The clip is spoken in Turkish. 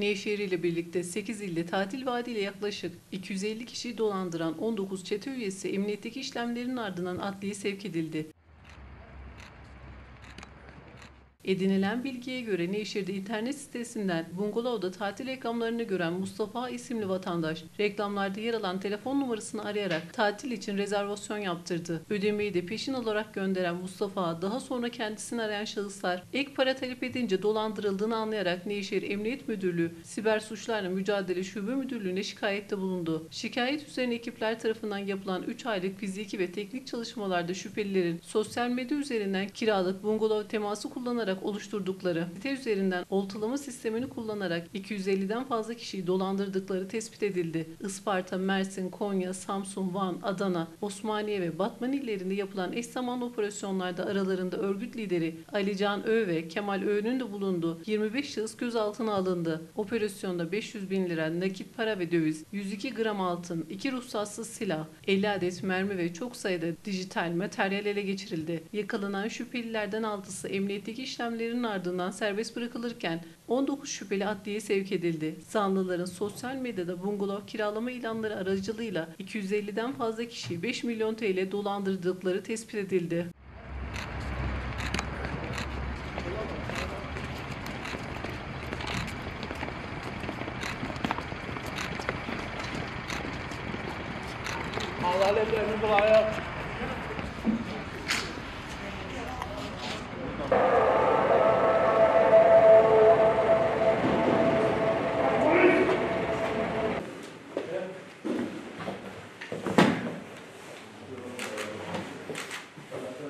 Nevşehir ile birlikte 8 ilde tatil vaadiyle yaklaşık 250 kişiyi dolandıran 19 çete üyesi emniyetteki işlemlerin ardından adliye sevk edildi. Edinilen bilgiye göre Nevşehir'de internet sitesinden bungalovda tatil reklamlarını gören Mustafa isimli vatandaş reklamlarda yer alan telefon numarasını arayarak tatil için rezervasyon yaptırdı. Ödemeyi de peşin olarak gönderen Mustafa daha sonra kendisini arayan şahıslar ek para talep edince dolandırıldığını anlayarak Nevşehir Emniyet Müdürlüğü Siber Suçlarla Mücadele Şube Müdürlüğü'ne şikayette bulundu. Şikayet üzerine ekipler tarafından yapılan 3 aylık fiziki ve teknik çalışmalarda şüphelilerin sosyal medya üzerinden kiralık bungalov teması kullanarak oluşturdukları site üzerinden oltalama sistemini kullanarak 250'den fazla kişiyi dolandırdıkları tespit edildi. Isparta, Mersin, Konya, Samsun, Van, Adana, Osmaniye ve Batman illerinde yapılan eş zamanlı operasyonlarda aralarında örgüt lideri Ali Can Ö ve Kemal Ö'nün de bulunduğu 25 şahıs gözaltına alındı. Operasyonda 500 bin lira nakit para ve döviz, 102 gram altın, 2 ruhsatsız silah, 50 adet mermi ve çok sayıda dijital materyal ele geçirildi. Yakalanan şüphelilerden 6'sı emniyetteki işlemlerin ardından serbest bırakılırken 19 şüpheli adliyeye sevk edildi. Zanlıların sosyal medyada bungalov kiralama ilanları aracılığıyla 250'den fazla kişiyi 5 milyon TL dolandırdıkları tespit edildi. Allah ellerini bulaya.